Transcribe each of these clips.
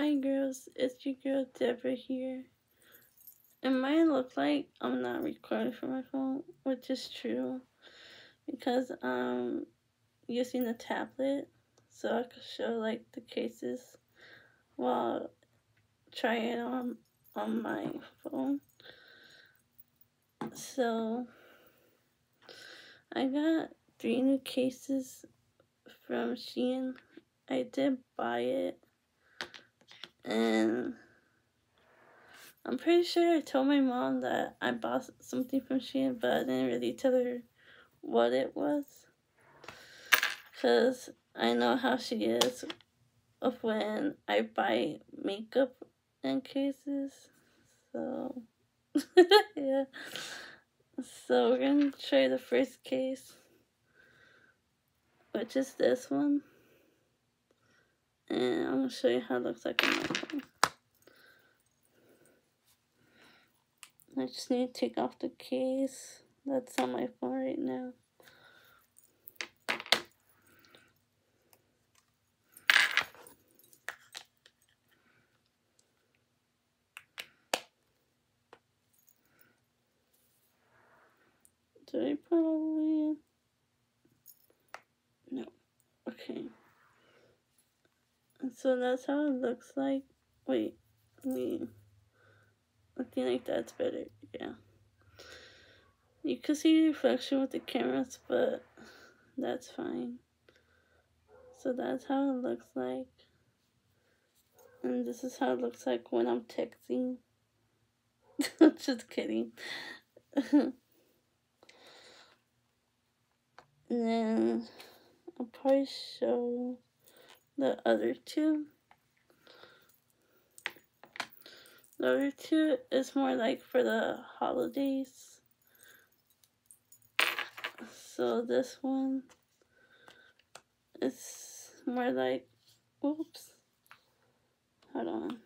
Hi girls, it's your girl Deborah here. It might look like I'm not recording from my phone, which is true, because I'm using a tablet so I can show like the cases while trying on on my phone. So I got three new cases from Shein. I did buy it and I'm pretty sure I told my mom that I bought something from Shein, but I didn't really tell her what it was. Because I know how she is of when I buy makeup and cases. So, yeah. So we're going to try the first case, which is this one. And I'm going to show you how it looks like on my phone. I just need to take off the case that's on my phone right now. I probably? No. Okay. So that's how it looks like. Wait, me. Looking like that's better, yeah. You can see the reflection with the cameras, but that's fine. So that's how it looks like. And this is how it looks like when I'm texting. Just kidding. and then I'll probably show the other two. The other two is more like for the holidays. So this one is more like, oops, hold on.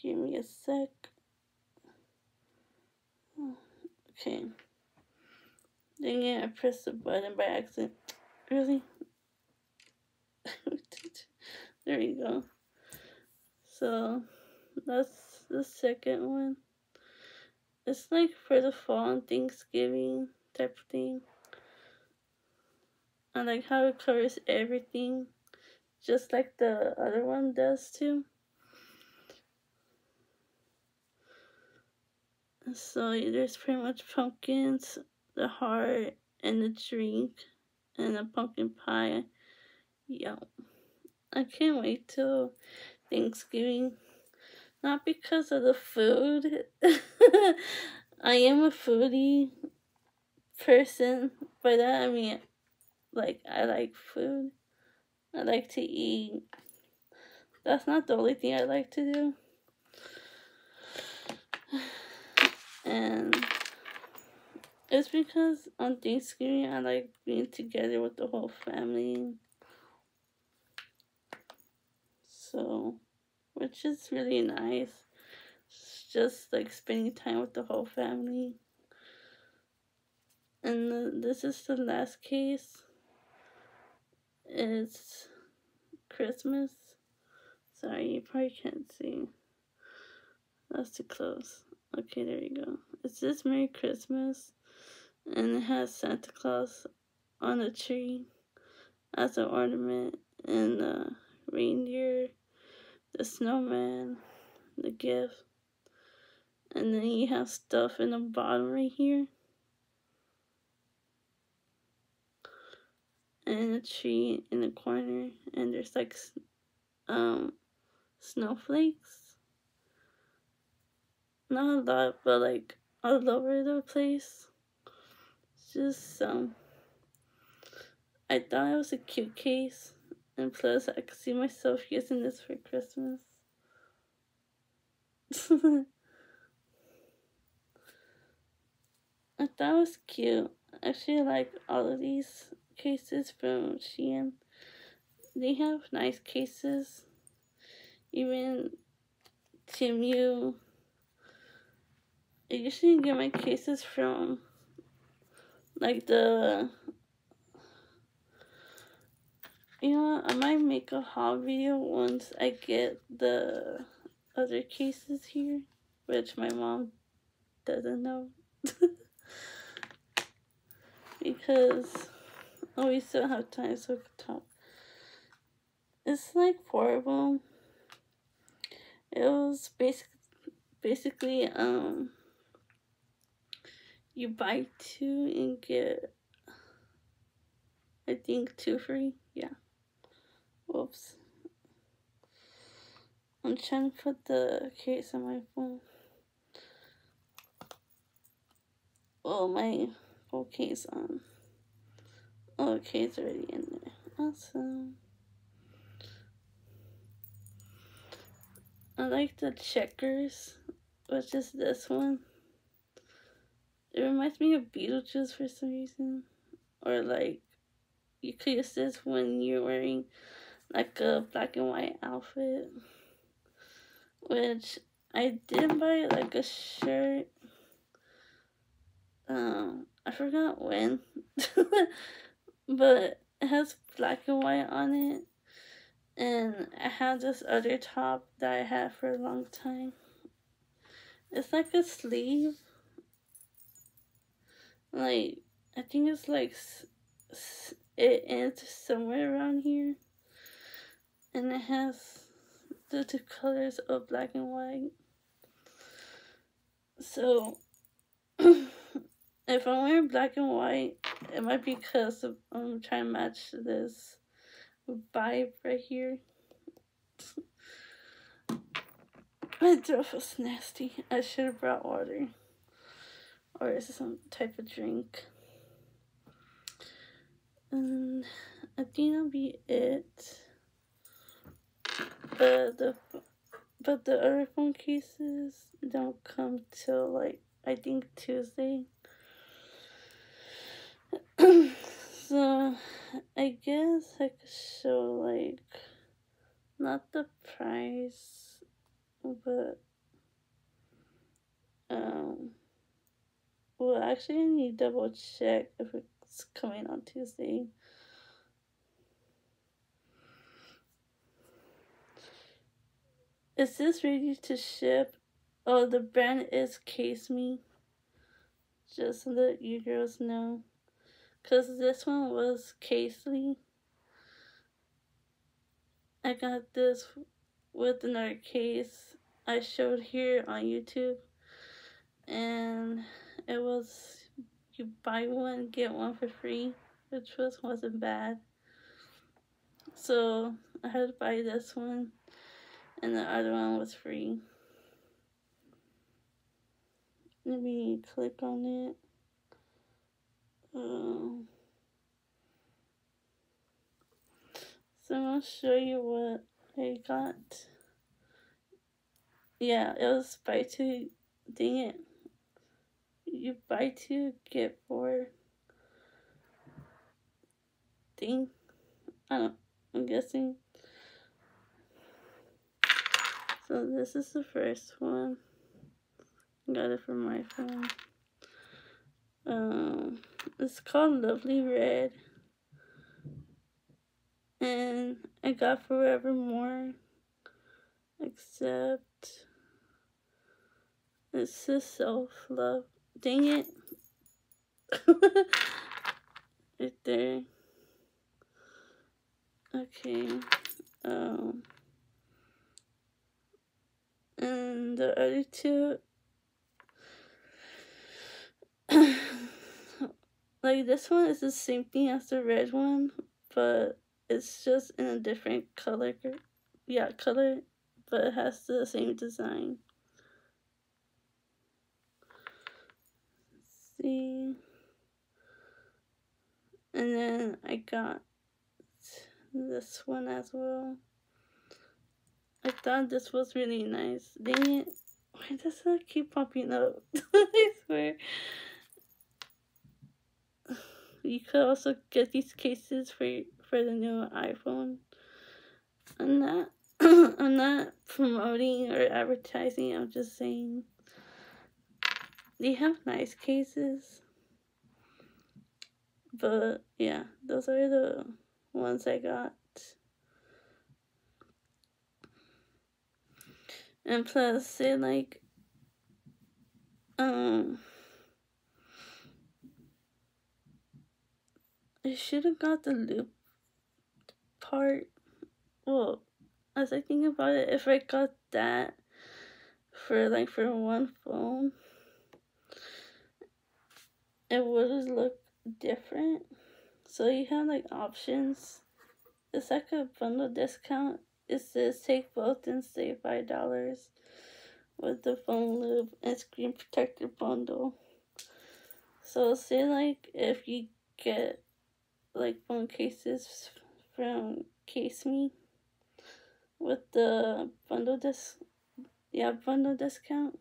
Give me a sec. Okay. Dang it, I pressed the button by accident. Really? there you go. So, that's the second one. It's like for the fall and Thanksgiving type of thing. I like how it covers everything, just like the other one does too. So there's pretty much pumpkins, the heart and the drink and the pumpkin pie. Yum. I can't wait till Thanksgiving. Not because of the food. I am a foodie person. By that I mean, like, I like food. I like to eat. That's not the only thing I like to do. And it's because on Thanksgiving I like being together with the whole family. So, which is really nice. It's just like spending time with the whole family. And the, this is the last case. It's Christmas. Sorry, you probably can't see. That's too close. Okay, there you go. It says Merry Christmas and it has Santa Claus on the tree as an ornament and the reindeer, the snowman, the gift, and then you have stuff in the bottom right here. And a tree in the corner, and there's like um snowflakes. Not a lot, but like all over the place just um I thought it was a cute case and plus I could see myself using this for Christmas. I thought it was cute. I actually like all of these cases from Shein. They have nice cases. Even Temu. I usually get my cases from like the You know, I might make a haul video once I get the other cases here, which my mom doesn't know. because oh, we still have time, so we talk. It's like them. It was basic, basically, um, you buy two and get, I think, two free. Yeah. Whoops. I'm trying to put the case on my phone. Well, my whole case on. Oh, it's already in there. Awesome. I like the checkers, which is this one. It reminds me of Beetlejuice for some reason. Or like, you could use this when you're wearing like a black and white outfit. Which I did buy like a shirt. Um, I forgot when. but it has black and white on it. And I have this other top that I had for a long time. It's like a sleeve. Like, I think it's like, it ends somewhere around here. And it has the two colors of black and white. So, if I'm wearing black and white, it might be because I'm um, trying to match this vibe right here. My throat was nasty. I should have brought water. Or is it some type of drink. And I think that'll be it. But the but the other phone cases don't come till like I think Tuesday. so I guess I could show like not the price but um well actually I need to double check if it's coming on Tuesday. Is this ready to ship? Oh, the brand is Case Me. Just so that you girls know. Because this one was Casely. I got this with another case I showed here on YouTube. And it was, you buy one, get one for free. Which was, wasn't bad. So, I had to buy this one. And the other one was free. Let me click on it. Um, so I'll show you what I got. Yeah, it was buy two. Dang it. You buy two, get four. thing. I don't I'm guessing. So this is the first one. Got it from my phone. Um, it's called Lovely Red. And I got Forevermore. Except it's just self-love. Dang it. right there. Okay. Um and the other two like this one is the same thing as the red one, but it's just in a different color. Yeah, color, but it has the same design. And then I got this one as well. I thought this was really nice. Dang it. Why does that keep popping up? I swear. You could also get these cases for for the new iPhone. I'm not I'm not promoting or advertising, I'm just saying they have nice cases. But yeah, those are the ones I got. And plus, they like, um, I should have got the loop part. Well, as I think about it, if I got that for like for one phone, it would looked different. So you have like options. It's like a bundle discount. It says take both and save five dollars with the phone loop and screen protector bundle. So say like if you get like phone cases from Case Me with the bundle disc yeah bundle discount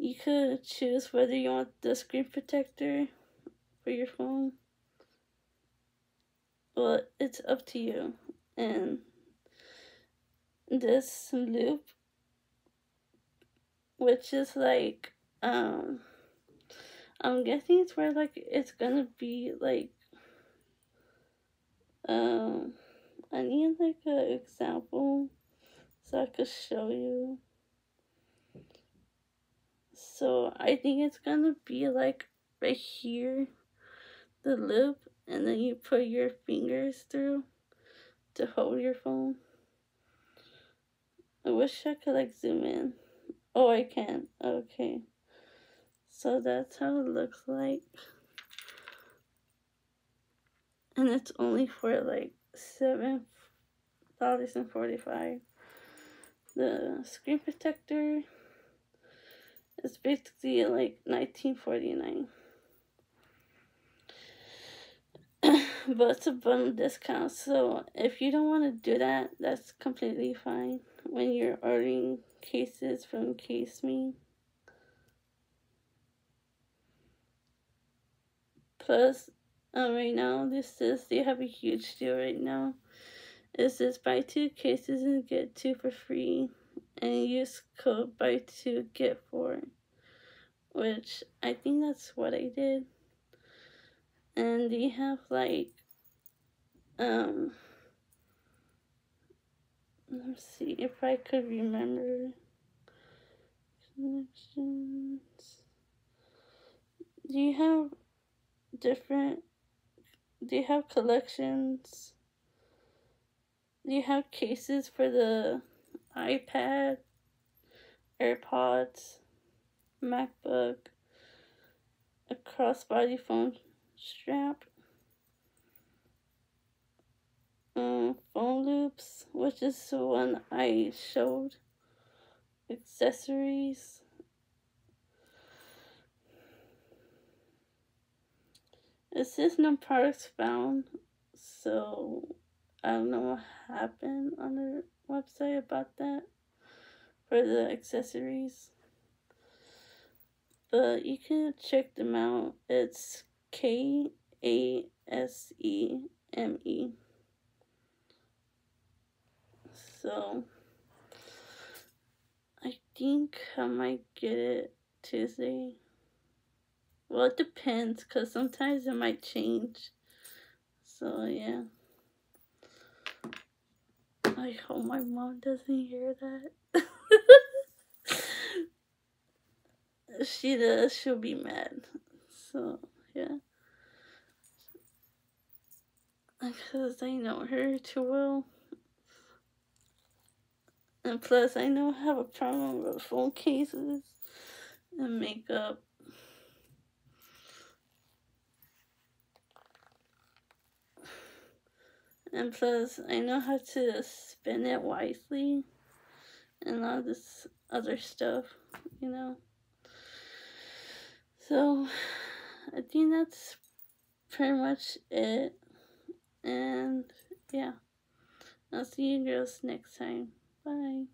you could choose whether you want the screen protector for your phone. Well, it's up to you. And this loop, which is like, um, I'm guessing it's where like it's gonna be like, um, I need like an example so I could show you. So I think it's gonna be like right here, the loop, and then you put your fingers through to hold your phone. I wish I could like zoom in. Oh, I can. Okay. So that's how it looks like. And it's only for like seven dollars and forty five. The screen protector it's basically like 1949. but it's a bundle discount, so if you don't want to do that, that's completely fine when you're ordering cases from Case Me. Plus, um, right now, this is, they have a huge deal right now. It says buy two cases and get two for free and use code buy two get four which I think that's what I did. And they have like um let's see if I could remember connections. Do you have different do you have collections? Do you have cases for the iPad, AirPods, MacBook, a crossbody phone strap, um, phone loops, which is the one I showed, accessories, it says no products found, so I don't know what happened on the website about that for the accessories. But you can check them out. It's K A S E M E. So I think I might get it Tuesday. Well, it depends because sometimes it might change. So, yeah. I hope my mom doesn't hear that. she does, she'll be mad. So, yeah. Because I know her too well. And plus, I know I have a problem with phone cases and makeup. And plus, I know how to spend it wisely and all this other stuff, you know. So, I think that's pretty much it. And, yeah. I'll see you girls next time. Bye.